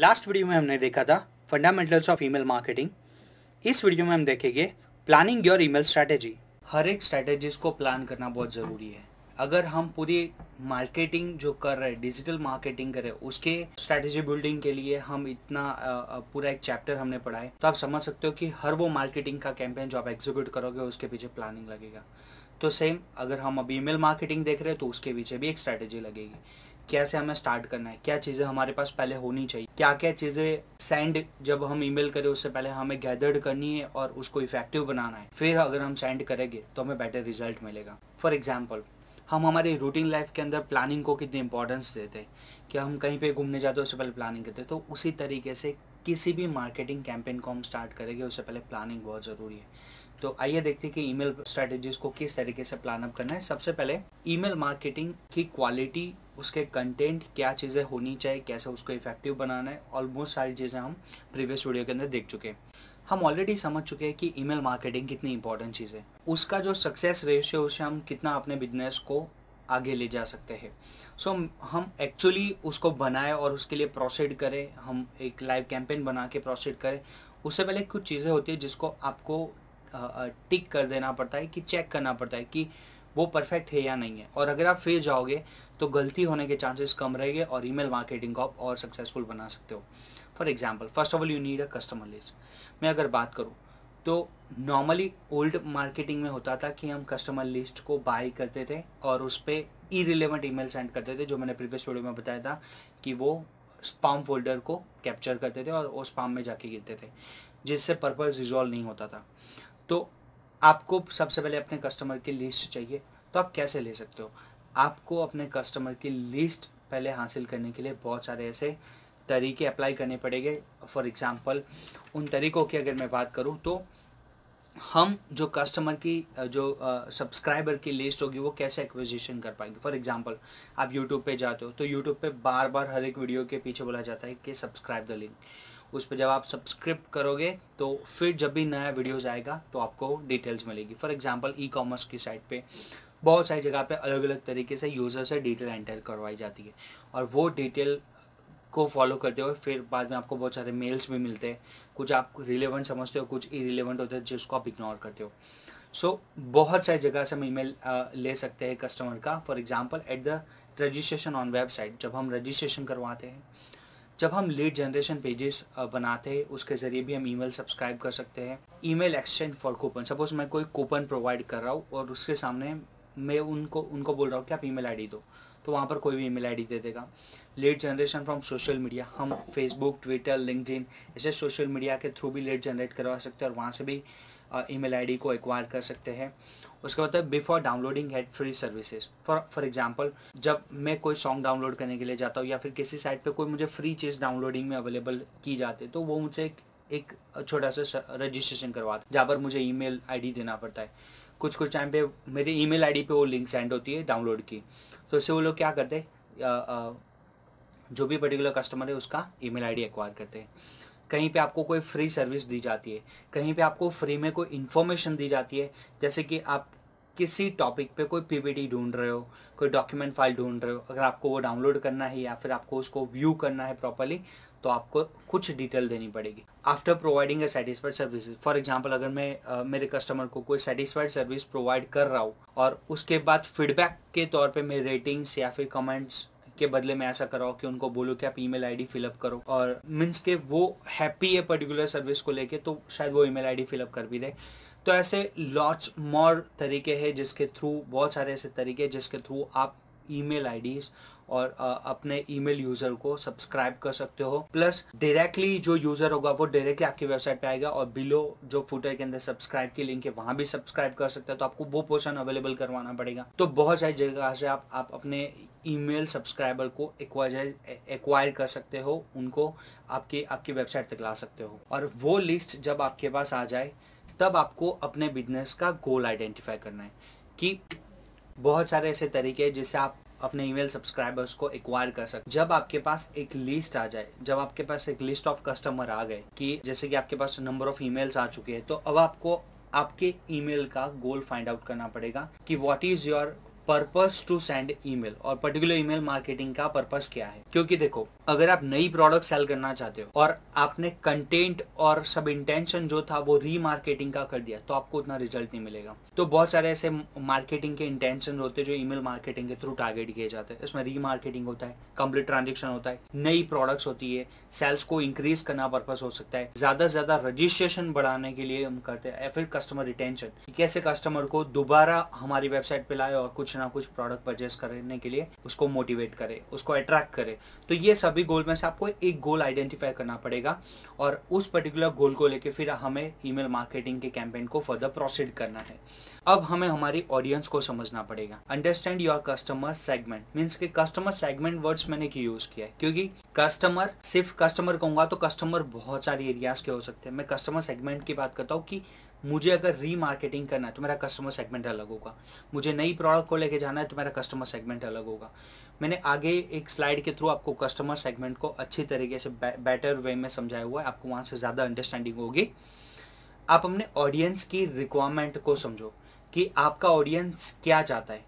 Last video में हमने देखा था फंडामेंटल्स ऑफ़ ईमेल मार्केटिंग इस वीडियो में हम देखेंगे प्लानिंग योर ईमेल स्ट्रैटेजी हर एक स्ट्रैटेजीज को प्लान करना बहुत ज़रूरी है। अगर हम पूरी मार्केटिंग जो कर रहे हैं डिजिटल मार्केटिंग कर रहे हैं, उसके स्ट्रैटेजी बिल्डिंग के लिए हम इतना पूरा एक चैप्टर हमने पढ़ा है तो आप समझ सकते हो कि हर वो मार्केटिंग का कैंपेन जो आप एग्जीक्यूट करोगे, उसके पीछे प्लानिंग लगेगा। तो सेम अगर हम अभी ईमेल मार्केटिंग देख रहे हैं तो उसके पीछे भी एक स्ट्रैटेजी लगेगी। कैसे हमें स्टार्ट करना है, क्या चीज़ें हमारे पास पहले होनी चाहिए क्या क्या चीज़ें सेंड जब हम ईमेल करें, उससे पहले हमें गैदर्ड करनी है और उसको इफ़ेक्टिव बनाना है। फिर अगर हम सेंड करेंगे तो हमें बेटर रिज़ल्ट मिलेगा। फॉर एग्ज़ाम्पल हम हमारी रूटीन लाइफ के अंदर प्लानिंग को कितनी इंपॉर्टेंस देते हैं। कि हम कहीं पे घूमने जाते हैं, उससे पहले प्लानिंग करते हैं। तो उसी तरीके से किसी भी मार्केटिंग कैंपेन को हम स्टार्ट करेंगे, उससे पहले प्लानिंग बहुत ज़रूरी है। तो आइए देखते हैं कि ईमेल स्ट्रेटेजीज को किस तरीके से प्लान अप करना है। सबसे पहले ईमेल मार्केटिंग की क्वालिटी उसके कंटेंट क्या चीज़ें होनी चाहिए कैसे उसको इफ़ेक्टिव बनाना है ऑलमोस्ट सारी चीज़ें हम प्रीवियस वीडियो के अंदर देख चुके हैं। हम ऑलरेडी समझ चुके हैं कि ईमेल मार्केटिंग कितनी इंपॉर्टेंट चीज़ है। उसका जो सक्सेस रेशियो उसे हम कितना अपने बिज़नेस को आगे ले जा सकते हैं। सो so, हम एक्चुअली उसको बनाए और उसके लिए प्रोसीड करें। हम एक लाइव कैंपेन बना के प्रोसीड करें। उससे पहले कुछ चीज़ें होती है जिसको आपको टिक कर देना पड़ता है कि चेक करना पड़ता है कि वो परफेक्ट है या नहीं है। और अगर आप फिर जाओगे तो गलती होने के चांसेस कम रहेंगे और ईमेल मार्केटिंग को आप और सक्सेसफुल बना सकते हो। For example first of all you need a customer list. मैं अगर बात करूँ तो नॉर्मली ओल्ड मार्केटिंग में होता था कि हम कस्टमर लिस्ट को बाय करते थे और उस पर ई रिलेवेंट ईमेल सेंड करते थे, जो मैंने प्रीवियस वीडियो में बताया था कि वो स्पाम फोल्डर को कैप्चर करते थे और वो स्पाम में जाके गिरते थे, जिससे पर्पज रिजॉल्व नहीं होता था। तो आपको सबसे पहले अपने कस्टमर की लिस्ट चाहिए। तो आप कैसे ले सकते हो? आपको अपने कस्टमर की लिस्ट पहले हासिल करने के लिए बहुत सारे ऐसे तरीके अप्लाई करने पड़ेंगे। फॉर एग्जांपल उन तरीकों की अगर मैं बात करूँ तो हम जो कस्टमर की, जो सब्सक्राइबर की लिस्ट होगी, वो कैसे एक्विजिशन कर पाएँगे? फॉर एग्जांपल आप यूट्यूब पे जाते हो तो यूट्यूब पे बार बार हर एक वीडियो के पीछे बोला जाता है कि सब्सक्राइब द लिंक उस पर जब आप सब्सक्रिप्ट करोगे तो फिर जब भी नया वीडियोज़ आएगा तो आपको डिटेल्स मिलेगी। फॉर एग्ज़ाम्पल ई कॉमर्स की साइट पे बहुत सारी जगह पे अलग अलग तरीके से यूज़र से डिटेल एंटर करवाई जाती है। और वो डिटेल को फॉलो करते हुए फिर बाद में आपको बहुत सारे मेल्स भी मिलते हैं। कुछ आप रिलेवेंट समझते हो कुछ इरिलेवेंट होते हैं जिसको आप इग्नोर करते हो। सो so, बहुत सारी जगह से हम ईमेल ले सकते हैं कस्टमर का। For example at the registration on website जब हम रजिस्ट्रेशन करवाते हैं जब हम लीड जनरेशन पेजेस बनाते हैं, उसके ज़रिए भी हम ईमेल सब्सक्राइब कर सकते हैं। Email exchange for coupon suppose मैं कोई कूपन प्रोवाइड कर रहा हूँ और उसके सामने मैं उनको उनको बोल रहा हूँ कि आप ईमेल आईडी दो तो वहाँ पर कोई भी ईमेल आईडी दे देगा। Lead generation from social media हम फेसबुक ट्विटर लिंकड ऐसे सोशल मीडिया के थ्रू भी लेट जनरेट करवा सकते हैं और वहाँ से भी ईमेल आईडी को एक्वायर कर सकते हैं। उसके बाद before downloading head free services for for example जब मैं कोई सॉन्ग डाउनलोड करने के लिए जाता हूँ या फिर किसी साइट पे कोई मुझे फ्री चीज़ डाउनलोडिंग में अवेलेबल की जाती है तो वो मुझे एक, एक छोटा सा रजिस्ट्रेशन करवाता जहाँ पर मुझे ईमेल आईडी देना पड़ता है। कुछ कुछ टाइम पे मेरी ईमेल आईडी पे वो लिंक सेंड होती है डाउनलोड की। तो इससे वो लोग क्या करते हैं जो भी पर्टिकुलर कस्टमर है उसका ईमेल आईडी एक्वायर करते हैं। कहीं पे आपको कोई फ्री सर्विस दी जाती है कहीं पे आपको फ्री में कोई इन्फॉर्मेशन दी जाती है जैसे कि आप किसी टॉपिक पे कोई पीपीटी ढूंढ रहे हो कोई डॉक्यूमेंट फ़ाइल ढूंढ रहे हो अगर आपको वो डाउनलोड करना है या फिर आपको उसको व्यू करना है प्रॉपरली तो आपको कुछ डिटेल देनी पड़ेगी। After providing a satisfied service for example अगर मैं uh, मेरे कस्टमर को कोई सेटिस्फाइड सर्विस प्रोवाइड कर रहा हूँ और उसके बाद फीडबैक के तौर पे मैं रेटिंग्स या फिर कमेंट्स के बदले में ऐसा कराओ कि उनको बोलो कि आप ईमेल आईडी फिलअप करो। और मीन्स के वो हैप्पी है पर्टिकुलर सर्विस को लेके तो शायद वो ईमेल आईडी फिलअप कर भी दे। तो ऐसे लॉट्स मोर तरीके हैं जिसके थ्रू बहुत सारे ऐसे तरीके हैं जिसके थ्रू आप ईमेल आईडीज और अपने ईमेल यूज़र को सब्सक्राइब कर सकते हो। प्लस डायरेक्टली जो यूज़र होगा, वो डायरेक्टली आपकी वेबसाइट पे आएगा और बिलो जो फुटर के अंदर सब्सक्राइब की लिंक है, वहाँ भी सब्सक्राइब कर सकते हैं। तो आपको वो पोर्शन अवेलेबल करवाना पड़ेगा। तो बहुत सारी जगह से आप आप अपने ईमेल सब्सक्राइबर को एक्वायर कर सकते हो, उनको आपकी आपकी वेबसाइट तक ला सकते हो। और वो लिस्ट जब आपके पास आ जाए, तब आपको अपने बिज़नेस का गोल आइडेंटिफाई करना है कि बहुत सारे ऐसे तरीके हैं जिससे आप अपने ईमेल सब्सक्राइबर्स को एक्वायर कर सकते जब आपके पास एक लिस्ट आ जाए, जब आपके पास एक लिस्ट ऑफ़ कस्टमर आ गए कि जैसे कि आपके पास नंबर ऑफ़ ईमेल्स आ चुके हैं तो अब आपको आपके ईमेल का गोल फाइंड आउट करना पड़ेगा कि what is your purpose to send email और पर्टिकुलर ईमेल मार्केटिंग का पर्पस क्या है? क्योंकि देखो, अगर आप नई प्रोडक्ट सेल करना चाहते हो और आपने कंटेंट और सब इंटेंशन जो था वो रीमार्केटिंग का कर दिया तो आपको उतना रिज़ल्ट नहीं मिलेगा। तो बहुत सारे ऐसे मार्केटिंग के इंटेंशन होते हैं जो ईमेल मार्केटिंग के थ्रू टारगेट किए जाते हैं। इसमें रीमार्केटिंग होता है कंप्लीट ट्रांजेक्शन होता है, नई प्रोडक्ट्स होती है सेल्स को इंक्रीज करना पर्पज हो सकता है। ज़्यादा से ज़्यादा रजिस्ट्रेशन बढ़ाने के लिए हम करते हैं फिर कस्टमर रिटेंशन कैसे कस्टमर को दोबारा हमारी वेबसाइट पे लाए और कुछ ना कुछ प्रोडक्ट परचेस करने के लिए उसको मोटिवेट करे, उसको अट्रैक्ट करे। तो ये सभी गोल में से आपको एक गोल आइडेंटिफाई करना पड़ेगा और उस पर्टिकुलर गोल को लेके फिर हमें ईमेल मार्केटिंग के कैंपेन को फर्दर प्रोसीड करना है। अब हमें हमारी ऑडियंस को समझना पड़ेगा। Understand your customer segment means के कस्टमर सेगमेंट वर्ड्स मैंने क्यों यूज़ किया है? क्योंकि कस्टमर सिर्फ़ कस्टमर कहूँगा तो कस्टमर बहुत सारी एरियाज़ के हो सकते हैं। मैं कस्टमर सेगमेंट की बात करता हूँ कि मुझे अगर रीमार्केटिंग करना है तो मेरा कस्टमर सेगमेंट अलग होगा। मुझे नई प्रोडक्ट को लेके जाना है तो मेरा कस्टमर सेगमेंट अलग होगा। मैंने आगे एक स्लाइड के थ्रू आपको कस्टमर सेगमेंट को अच्छी तरीके से बेटर वे में समझाया हुआ है। आपको वहाँ से ज़्यादा अंडरस्टैंडिंग होगी। आप अपने ऑडियंस की रिक्वायरमेंट को समझो कि आपका ऑडियंस क्या चाहता है।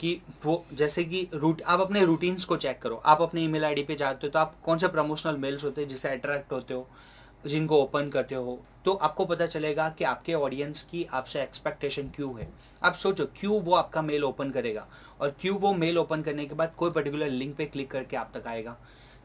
कि वो, जैसे कि रूट आप अपने रूटीन्स को चेक करो। आप अपने ईमेल आईडी पे जाते हो तो आप कौन से प्रमोशनल मेल्स होते हैं जिससे अट्रैक्ट होते हो? जिनको ओपन करते हो तो आपको पता चलेगा कि आपके ऑडियंस की आपसे एक्सपेक्टेशन क्यों है। आप सोचो, क्यों वो आपका मेल ओपन करेगा? और क्यों वो मेल ओपन करने के बाद कोई पर्टिकुलर लिंक पे क्लिक करके आप तक आएगा?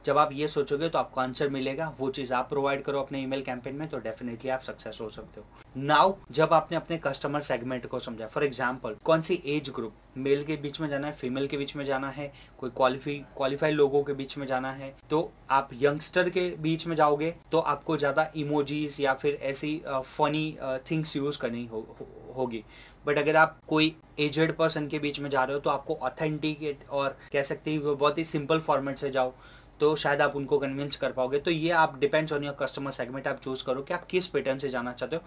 जब आप ये सोचोगे तो आपको आंसर मिलेगा। वो चीज़ आप प्रोवाइड करो अपने ईमेल कैंपेन में तो डेफिनेटली आप सक्सेस हो सकते हो। नाउ जब आपने अपने कस्टमर सेगमेंट को समझा फॉर एग्ज़ाम्पल कौन सी एज ग्रुप मेल के बीच में जाना है फीमेल के बीच में जाना है कोई क्वालिफाई क्वालिफाइड लोगों के बीच में जाना है तो आप यंगस्टर के बीच में जाओगे तो आपको ज़्यादा इमोजीज या फिर ऐसी फनी थिंग्स यूज़ करनी हो, हो, होगी। बट अगर आप कोई एजेड पर्सन के बीच में जा रहे हो तो आपको ऑथेंटिकेट और कह सकते हैं बहुत ही सिंपल फॉर्मेट से जाओ। तो शायद आप उनको कन्विंस कर पाओगे। तो ये आप depends on your customer segment आप चूज़ करो कि आप किस पैटर्न से जाना चाहते हो।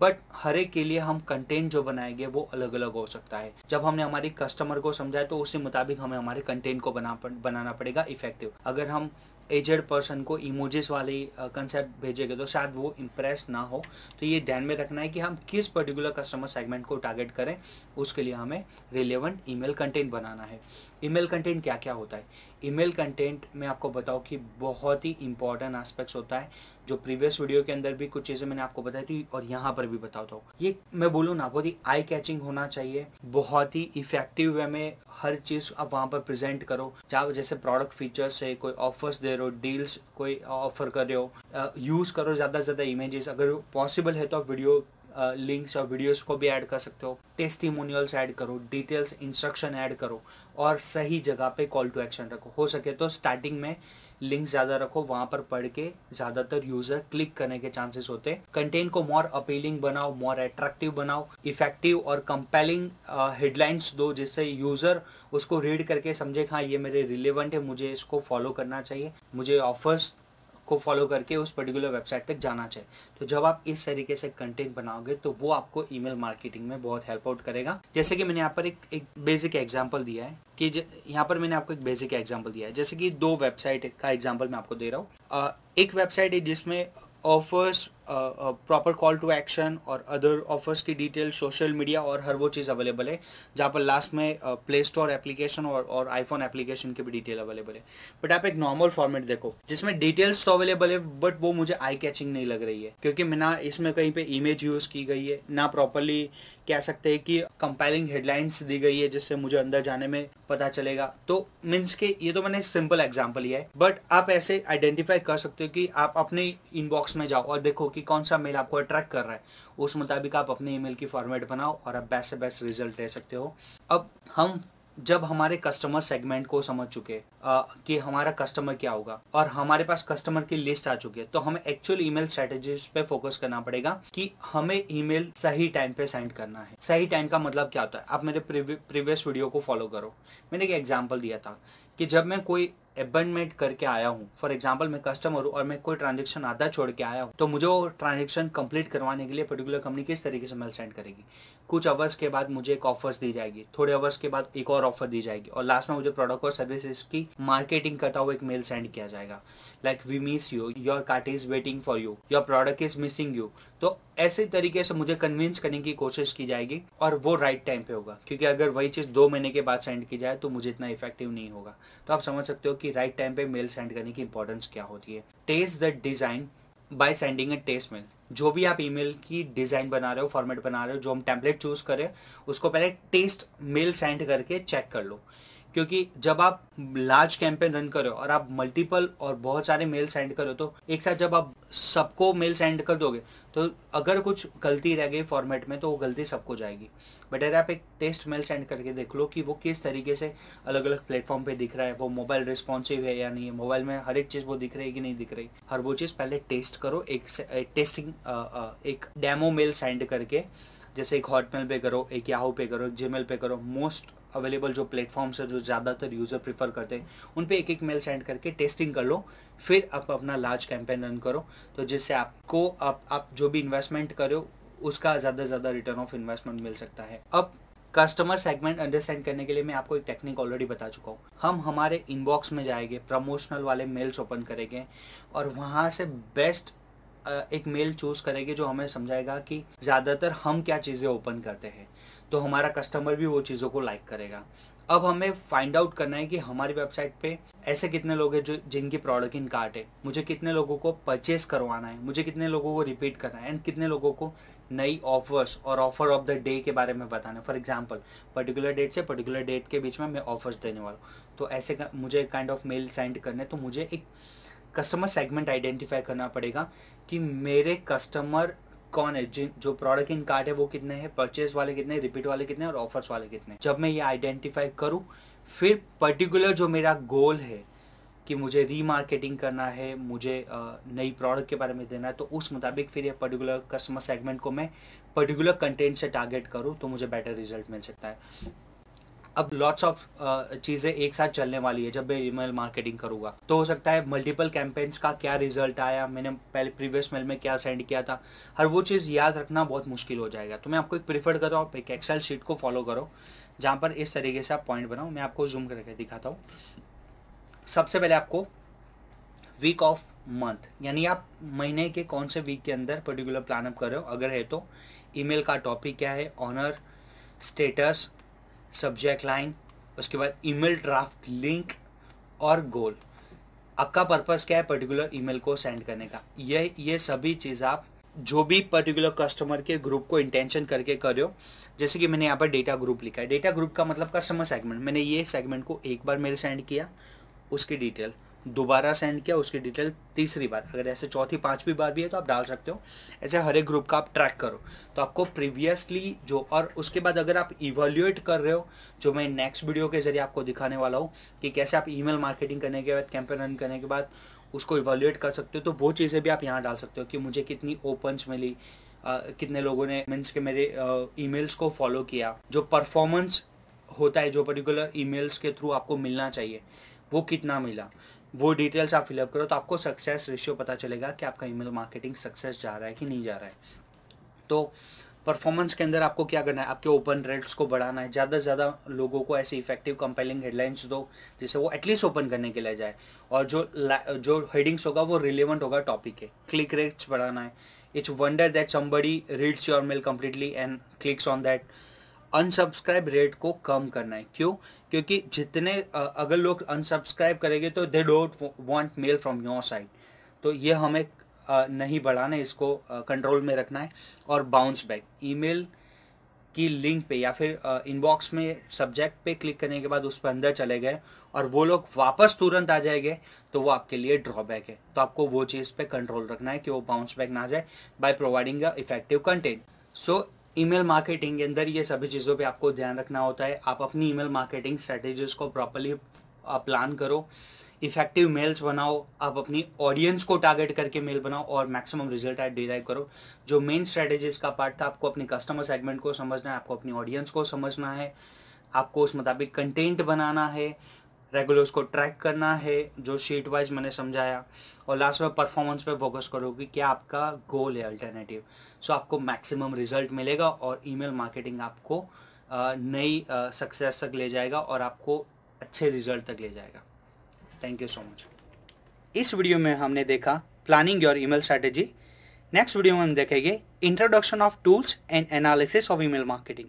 बट हर एक के लिए हम कंटेंट जो बनाएँगे, वो अलग अलग हो सकता है। जब हमने हमारी कस्टमर को समझाया तो उसी मुताबिक हमें हमारे कंटेंट को बना बनाना पड़ेगा इफ़ेक्टिव अगर हम एजेड पर्सन को इमोजेस वाले कंसेप्ट भेजेंगे तो शायद वो इम्प्रेस ना हो। तो ये ध्यान में रखना है कि हम किस पर्टिकुलर कस्टमर सेगमेंट को टारगेट करें, उसके लिए हमें रिलेवेंट ईमेल कंटेंट बनाना है। ईमेल कंटेंट क्या क्या होता है? ईमेल कंटेंट में आपको बताऊँ कि बहुत ही इंपॉर्टेंट एस्पेक्ट्स होता है। जो प्रीवियस वीडियो के अंदर भी कुछ चीज़ें मैंने आपको बताई थी और यहाँ पर भी बताता हूँ। ये मैं बोलूँ ना, बहुत ही आई कैचिंग होना चाहिए, बहुत ही इफ़ेक्टिव वे में हर चीज़ आप वहाँ पर प्रेजेंट करो। चाहे जैसे प्रोडक्ट फीचर्स है, कोई ऑफर्स दे रहे हो डील्स कोई ऑफ़र कर रहे हो यूज़ करो ज़्यादा से ज़्यादा इमेजेस अगर पॉसिबल है तो आप वीडियो लिंक्स और वीडियोस को भी ऐड कर सकते हो। टेस्टिमोनियल्स ऐड करो डिटेल्स इंस्ट्रक्शन ऐड करो और सही जगह पे कॉल टू एक्शन रखो। हो सके तो स्टार्टिंग में लिंक ज़्यादा रखो, वहाँ पर पढ़ के ज़्यादातर यूज़र क्लिक करने के चांसेस होते हैं। कंटेंट को मोर अपीलिंग बनाओ मोर अट्रैक्टिव बनाओ इफ़ेक्टिव और कंपेलिंग हेडलाइंस दो, जिससे यूज़र उसको रीड करके समझे हाँ ये मेरे रिलेवेंट है, मुझे इसको फॉलो करना चाहिए, मुझे ऑफर्स को फॉलो करके उस पर्टिकुलर वेबसाइट तक जाना चाहिए। तो जब आप इस तरीके से कंटेंट बनाओगे तो वो आपको ईमेल मार्केटिंग में बहुत हेल्प आउट करेगा। जैसे कि मैंने यहाँ पर एक एक बेसिक एग्ज़ाम्पल दिया है कि यहाँ पर मैंने आपको एक बेसिक एग्ज़ाम्पल दिया है। जैसे कि दो वेबसाइट का एग्ज़ाम्पल मैं आपको दे रहा हूँ। एक वेबसाइट है जिसमें offers proper call to action और अदर ऑफर्स की डिटेल सोशल मीडिया और हर वो चीज़ अवेलेबल है, जहाँ पर लास्ट में प्ले स्टोर एप्लीकेशन और आईफोन एप्लीकेशन की भी डिटेल अवेलेबल है। बट आप एक नॉर्मल फॉर्मेट देखो, जिसमें डिटेल्स तो अवेलेबल है बट वो मुझे आई कैचिंग नहीं लग रही है, क्योंकि ना इसमें कहीं पे इमेज यूज़ की गई है, ना प्रॉपरली कह सकते हैं कि कंपाइलिंग हेडलाइंस दी गई है, जिससे मुझे अंदर जाने में पता चलेगा। तो मीन्स के ये तो मैंने सिंपल एग्ज़ाम्पल लिया है बट आप ऐसे आइडेंटिफाई कर सकते हो कि आप अपने इनबॉक्स में जाओ और देखो कि कौन सा मेल आपको अट्रैक्ट कर रहा है। उस मुताबिक आप अपने ईमेल की फॉर्मेट बनाओ और आप बेस्ट से बेस्ट रिज़ल्ट ले सकते हो। अब हम जब हमारे कस्टमर सेगमेंट को समझ चुके आ, कि हमारा कस्टमर क्या होगा और हमारे पास कस्टमर की लिस्ट आ चुकी है तो हमें एक्चुअल ईमेल स्ट्रेटेजीज पे फोकस करना पड़ेगा कि हमें ईमेल सही टाइम पे सेंड करना है। सही टाइम का मतलब क्या होता है? आप मेरे प्रीवियस वीडियो को फॉलो करो। मैंने एक एग्ज़ाम्पल दिया था कि जब मैं कोई अबेंडमेंट करके आया हूँ। फॉर एग्ज़ाम्पल मैं कस्टमर हूँ और मैं कोई ट्रांजेक्शन आधा छोड़ के आया हूँ तो मुझे वो ट्रांजेक्शन कंप्लीट करवाने के लिए पर्टिकुलर कंपनी किस तरीके से मेल सेंड करेगी? कुछ अवर्स के बाद मुझे एक ऑफर्स दी जाएगी, थोड़े अवर्स के बाद एक और ऑफ़र दी जाएगी और लास्ट में मुझे प्रोडक्ट और सर्विसेज़ की मार्केटिंग करता हुआ एक मेल सेंड किया जाएगा। Like we miss you your cart is waiting for you your product is missing you तो ऐसे तरीके से मुझे कन्विंस करने की कोशिश की जाएगी और वो राइट टाइम पे होगा। क्योंकि अगर वही चीज़ दो महीने के बाद सेंड की जाए तो मुझे इतना इफ़ेक्टिव नहीं होगा। तो आप समझ सकते हो कि राइट टाइम पे मेल सेंड करने की इंपॉर्टेंस क्या होती है। Test the design by sending a test mail जो भी आप ईमेल की डिज़ाइन बना रहे हो फॉर्मेट बना रहे हो, जो हम टेम्पलेट चूज़ करें, उसको पहले टेस्ट मेल सेंड करके चेक कर लो। क्योंकि जब आप लार्ज कैंपेन रन करो और आप मल्टीपल और बहुत सारे मेल सेंड करो तो एक साथ जब आप सबको मेल सेंड कर दोगे तो अगर कुछ गलती रह गई फॉर्मेट में तो वो गलती सबको जाएगी। बट अगर आप एक टेस्ट मेल सेंड करके देख लो कि वो किस तरीके से अलग अलग प्लेटफॉर्म पे दिख रहा है वो मोबाइल रिस्पॉन्सिव है या नहीं है मोबाइल में हर एक चीज़ वो दिख रही है कि नहीं दिख रही हर वो चीज़ पहले टेस्ट करो एक, टेस्टिंग एक डेमो मेल सेंड करके जैसे एक हॉटमेल पे करो एक याहू पे करो एक जीमेल पे करो मोस्ट अवेलेबल जो प्लेटफॉर्म्स है जो ज़्यादातर यूज़र प्रीफर करते हैं उन पे एक एक मेल सेंड करके टेस्टिंग कर लो फिर आप अपना लार्ज कैंपेन रन करो। तो जिससे आपको आप, आप जो भी इन्वेस्टमेंट करो उसका ज़्यादा से ज़्यादा रिटर्न ऑफ़ इन्वेस्टमेंट मिल सकता है। अब कस्टमर सेगमेंट अंडरस्टैंड करने के लिए मैं आपको एक टेक्निक ऑलरेडी बता चुका हूँ। हम हमारे इनबॉक्स में जाएँगे प्रमोशनल वाले मेल्स ओपन करेंगे और वहाँ से बेस्ट एक मेल चूज़ करेंगे जो हमें समझाएगा कि ज़्यादातर हम क्या चीज़ें ओपन करते हैं। तो हमारा कस्टमर भी वो चीज़ों को लाइक करेगा। अब हमें फाइंड आउट करना है कि हमारी वेबसाइट पे ऐसे कितने लोग हैं जो, जिनकी प्रोडक्ट इन कार्ट है। मुझे कितने लोगों को परचेस करवाना है। मुझे कितने लोगों को रिपीट करना है। एंड कितने लोगों को नई ऑफर्स और ऑफ़र ऑफ़ द डे के बारे में बताना है। फॉर एग्ज़ाम्पल पर्टिकुलर डेट से पर्टिकुलर डेट के बीच में मैं ऑफर्स देने वाला हूँ। तो ऐसे मुझे काइंड ऑफ़ मेल सेंड करने तो मुझे एक कस्टमर सेगमेंट आइडेंटिफाई करना पड़ेगा कि मेरे कस्टमर कौन है? जिन जो प्रोडक्ट इन कार्ड है वो कितने हैं? परचेज वाले कितने रिपीट वाले कितने और ऑफर्स वाले कितने जब मैं ये आइडेंटिफाई करूँ, फिर पर्टिकुलर जो मेरा गोल है कि मुझे रीमार्केटिंग करना है, मुझे नई प्रोडक्ट के बारे में देना है तो उस मुताबिक फिर ये पर्टिकुलर कस्टमर सेगमेंट को मैं पर्टिकुलर कंटेंट से टारगेट करूँ तो मुझे बेटर रिज़ल्ट मिल सकता है। अब लॉट्स ऑफ़ चीज़ें एक साथ चलने वाली है जब मैं ईमेल मार्केटिंग करूँगा। तो हो सकता है मल्टीपल कैंपेन्स का क्या रिज़ल्ट आया, मैंने पहले प्रीवियस मेल में क्या सेंड किया था, हर वो चीज़ याद रखना बहुत मुश्किल हो जाएगा। तो मैं आपको एक प्रीफर कर रहा हूँ एक एक्सेल शीट को फॉलो करो, जहाँ पर इस तरीके से आप पॉइंट बनाओ। मैं आपको जूम करके दिखाता हूँ। सबसे पहले आपको वीक ऑफ़ मंथ यानी आप महीने के कौन से वीक के अंदर पर्टिकुलर प्लान अप कर रहे हो। अगर है तो ईमेल का टॉपिक क्या है ऑनर स्टेटस सब्जेक्ट लाइन उसके बाद ईमेल ड्राफ्ट लिंक और गोल आपका पर्पस क्या है पर्टिकुलर ईमेल को सेंड करने का? ये ये सभी चीज़ आप जो भी पर्टिकुलर कस्टमर के ग्रुप को इंटेंशन करके करो, जैसे कि मैंने यहाँ पर डेटा ग्रुप लिखा है. डेटा ग्रुप का मतलब कस्टमर सेगमेंट मैंने ये सेगमेंट को एक बार मेल सेंड किया, उसकी डिटेल दोबारा सेंड किया उसकी डिटेल तीसरी बार। अगर ऐसे चौथी पांचवी बार भी है तो आप डाल सकते हो। ऐसे हर एक ग्रुप का आप ट्रैक करो। तो आपको प्रीवियसली जो और उसके बाद अगर आप इवेल्युएट कर रहे हो जो मैं नेक्स्ट वीडियो के ज़रिए आपको दिखाने वाला हूँ कि कैसे आप ईमेल मार्केटिंग करने के बाद कैंपेन रन करने के बाद उसको इवेल्युएट कर सकते हो तो वो चीज़ें भी आप यहाँ डाल सकते हो कि मुझे कितनी ओपन्स मिली आ, कितने लोगों ने मीन्स के मेरे ईमेल्स को फॉलो किया। जो परफॉर्मेंस होता है जो पर्टिकुलर ईमेल्स के थ्रू आपको मिलना चाहिए वो कितना मिला। वो डिटेल्स आप फिलअप करो तो आपको सक्सेस रेशियो पता चलेगा कि आपका ईमेल मार्केटिंग सक्सेस जा रहा है कि नहीं जा रहा है। तो परफॉर्मेंस के अंदर आपको क्या करना है? आपके ओपन रेट्स को बढ़ाना है। ज़्यादा से ज़्यादा लोगों को ऐसी इफ़ेक्टिव कंपेलिंग हेडलाइंस दो जिससे वो एटलीस्ट ओपन करने के लिए जाए। और जो जो हेडिंग्स होगा वो रिलेवेंट होगा टॉपिक के। क्लिक रेट्स बढ़ाना है। It's wonder that somebody reads your mail completely and clicks on that unsubscribe rate को कम करना है। क्यों? क्योंकि जितने अगर लोग अनसब्सक्राइब करेंगे तो they don't want mail from your side तो ये हमें नहीं बढ़ाना है इसको कंट्रोल में रखना है और बाउंस बैक ईमेल की लिंक पे या फिर इनबॉक्स में सब्जेक्ट पे क्लिक करने के बाद उस पर अंदर चले गए और वो लोग वापस तुरंत आ जाएँगे तो वो आपके लिए ड्रॉबैक है। तो आपको वो चीज़ पे कंट्रोल रखना है कि वो बाउंस बैक ना जाए by providing a effective content so email marketing के अंदर ये सभी चीज़ों पे आपको ध्यान रखना होता है। आप अपनी ईमेल मार्केटिंग स्ट्रेटेजीज को प्रॉपरली प्लान करो। इफ़ेक्टिव मेल्स बनाओ। आप अपनी ऑडियंस को टारगेट करके मेल बनाओ और मैक्सिमम रिज़ल्ट आप डिराइव करो। जो मेन स्ट्रेटेजीज का पार्ट था, आपको अपने कस्टमर सेगमेंट को समझना है, आपको अपनी ऑडियंस को समझना है। आपको उस मुताबिक कंटेंट बनाना है। रेगुलर उसको ट्रैक करना है, जो शीट वाइज मैंने समझाया। और लास्ट में परफॉर्मेंस पे फोकस करोगे क्या आपका गोल है अल्टरनेटिव सो आपको मैक्सिमम रिज़ल्ट मिलेगा और ईमेल मार्केटिंग आपको नई सक्सेस तक ले जाएगा और आपको अच्छे रिज़ल्ट तक ले जाएगा। थैंक यू सो मच इस वीडियो में हमने देखा planning your email strategy next video में हम देखेंगे introduction of tools and analysis of email marketing